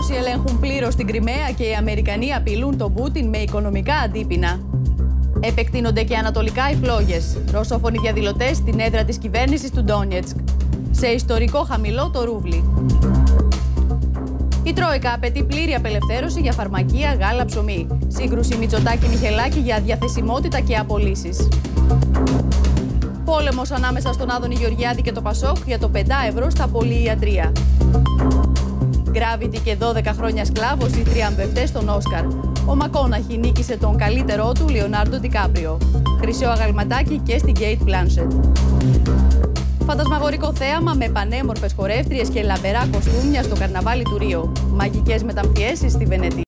Ρώσοι ελέγχουν πλήρως την Κρυμαία και οι Αμερικανοί απειλούν τον Πούτιν με οικονομικά αντίπεινα. Επεκτείνονται και ανατολικά οι φλόγες. Ρώσοφωνοι διαδηλωτές στην έδρα της κυβέρνησης του Ντόνιετσκ. Σε ιστορικό χαμηλό το ρούβλι. Η Τρόικα απαιτεί πλήρη απελευθέρωση για φαρμακεία, γάλα, ψωμί. Σύγκρουση Μητσοτάκη Μιχελάκη για διαθεσιμότητα και απολύσεις. Πόλεμος ανάμεσα στον Άδωνη Γεωργιάδη και το Πασόκ για το 5 ευρώ στα πολυιατρία. Γκράβιτι και 12 χρόνια σκλάβος οι τριαμβευτέ στον Όσκαρ. Ο Μακόναχη νίκησε τον καλύτερό του Λεωνάρντο Ντικάπριο. Χρυσό αγαλματάκι και στην Γκέιτ Blanchett. Φαντασμαγορικό θέαμα με πανέμορφες χορεύτριες και λαμπερά κοστούμια στο καρναβάλι του Ρίο. Μαγικές μεταμφιέσεις στη Βενετία.